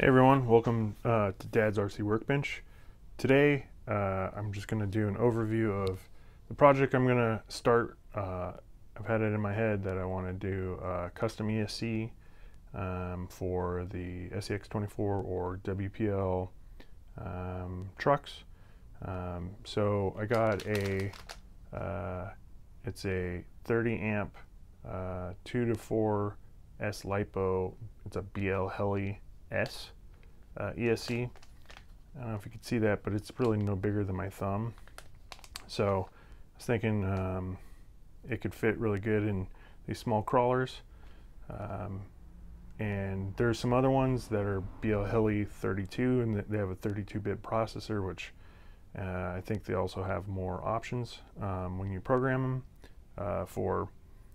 Hey everyone, welcome uh, to Dad's RC Workbench. Today uh, I'm just going to do an overview of the project I'm going to start. Uh, I've had it in my head that I want to do a custom ESC um, for the SCX24 or WPL um, trucks. Um, so I got a, uh, it's a 30 amp uh, 2 to 4 S LiPo, it's a BLHeli S uh, ESC. I don't know if you can see that, but it's really no bigger than my thumb. So I was thinking um, it could fit really good in these small crawlers. Um, and there's some other ones that are BLHeli 32 and they have a 32-bit processor, which uh, I think they also have more options um, when you program them uh, for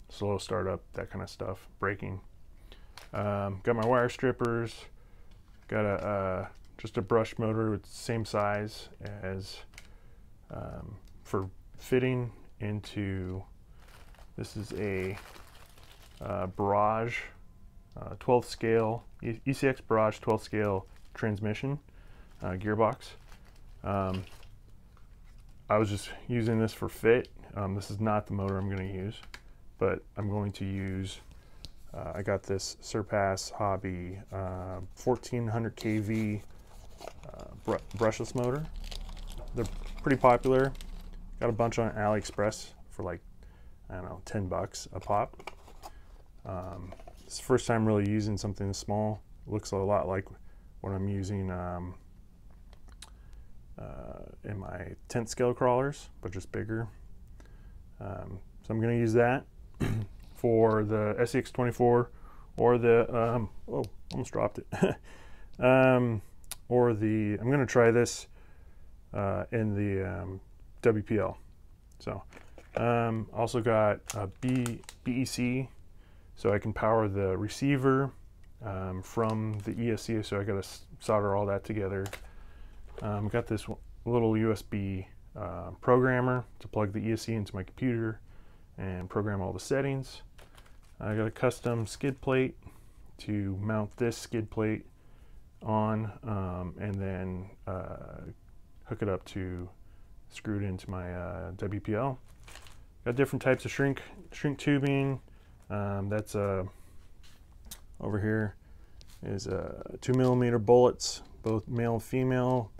slow startup, that kind of stuff, braking. Um, got my wire strippers, Got a uh, just a brush motor with same size as um, for fitting into. This is a uh, Barrage uh, 12th scale ECX Barrage 12th scale transmission uh, gearbox. Um, I was just using this for fit. Um, this is not the motor I'm going to use, but I'm going to use uh, I got this Surpass Hobby uh, 1400 kV uh, br brushless motor. They're pretty popular. Got a bunch on AliExpress for like, I don't know, 10 bucks a pop. Um, it's the first time really using something this small. Looks a lot like what I'm using um, uh, in my tent scale crawlers, but just bigger. Um, so I'm going to use that. for the SCX24 or the, um, oh, almost dropped it. um, or the, I'm to try this uh, in the um, WPL. So, um, also got a B, BEC, so I can power the receiver um, from the ESC, so I got to solder all that together. Um, got this little USB uh, programmer to plug the ESC into my computer and program all the settings. I got a custom skid plate to mount this skid plate on um, and then uh, hook it up to screw it into my uh, WPL. Got different types of shrink shrink tubing. Um, that's uh, over here is uh, two millimeter bullets, both male and female,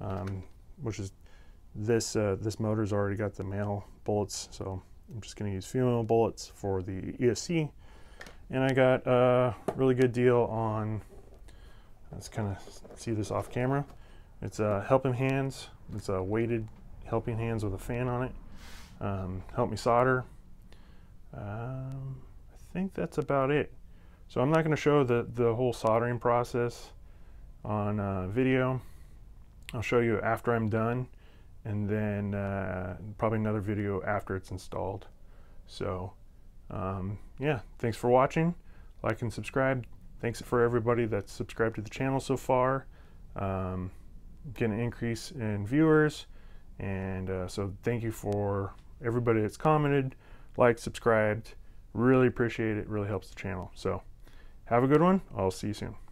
um, which is this uh, this motor's already got the male bullets, so I'm just going to use female bullets for the ESC. And I got a really good deal on, let's kind of see this off camera. It's a helping hands. It's a weighted helping hands with a fan on it. Um, help me solder. Um, I think that's about it. So I'm not going to show the, the whole soldering process on uh, video. I'll show you after I'm done and then uh, probably another video after it's installed. So um, yeah, thanks for watching. Like and subscribe. Thanks for everybody that's subscribed to the channel so far. Um, getting an increase in viewers. And uh, so thank you for everybody that's commented, liked, subscribed. Really appreciate it. Really helps the channel. So have a good one. I'll see you soon.